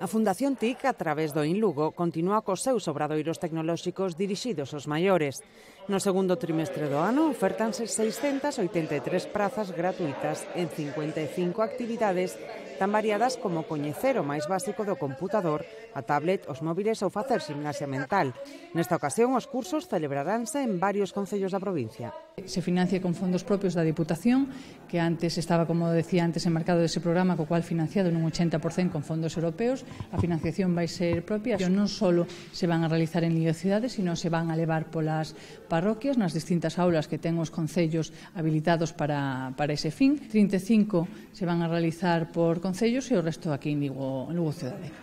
A Fundación TIC, a través do Inlugo, continúa cos seus obradoiros tecnolóxicos dirixidos aos maiores. No segundo trimestre do ano, ofertanse 683 prazas gratuitas en 55 actividades tan variadas como coñecer o máis básico do computador, a tablet, os móviles ou facer gimnasia mental. Nesta ocasión, os cursos celebraránse en varios concellos da provincia. Se financia con fondos propios da Diputación, que antes estaba, como decía antes, enmarcado dese programa, co cual financiado nun 80% con fondos europeos. A financiación vai ser propia. Non só se van a realizar en cidades, sino se van a levar polas parroquias, nas distintas aulas que ten os concellos habilitados para, para ese fin. 35 se van a realizar por concellos e o resto aquí en Lugo, en Lugo Cidade.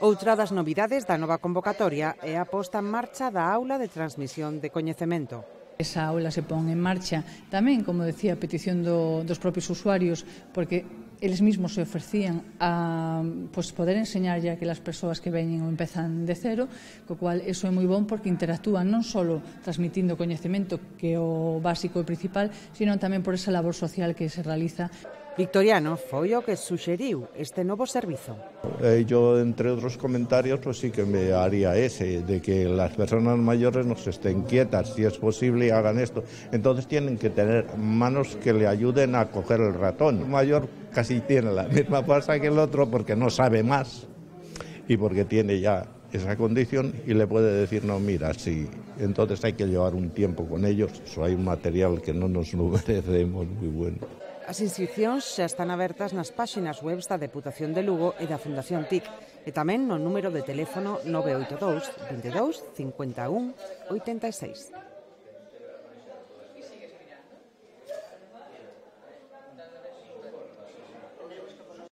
Outra das novidades da nova convocatoria é a posta en marcha da aula de transmisión de coñecemento. Esa aula se pon en marcha tamén, como decía, a petición do, dos propios usuarios, porque eles mismos se ofrecían a pues, poder enseñar ya que as persoas que veñen ou empezan de cero, co cual eso é moi bon porque interactúan non só transmitindo coñecemento que é o básico e principal, sino tamén por esa labor social que se realiza. Victoriano foi o que suxeriu este novo servizo. Eh, yo, entre otros comentarios, pues sí que me haría ese, de que las personas mayores no se estén quietas, si es posible, hagan esto. Entonces tienen que tener manos que le ayuden a coger el ratón. El mayor casi tiene la misma fuerza que el otro porque no sabe más y porque tiene ya esa condición y le puede decir, no, mira, sí, entonces hay que llevar un tiempo con ellos, o hay un material que no nos lo merecemos muy bueno. As inscripcións xa están abertas nas páxinas web da Deputación de Lugo e da Fundación TIC e tamén no número de teléfono 982 22 51 86.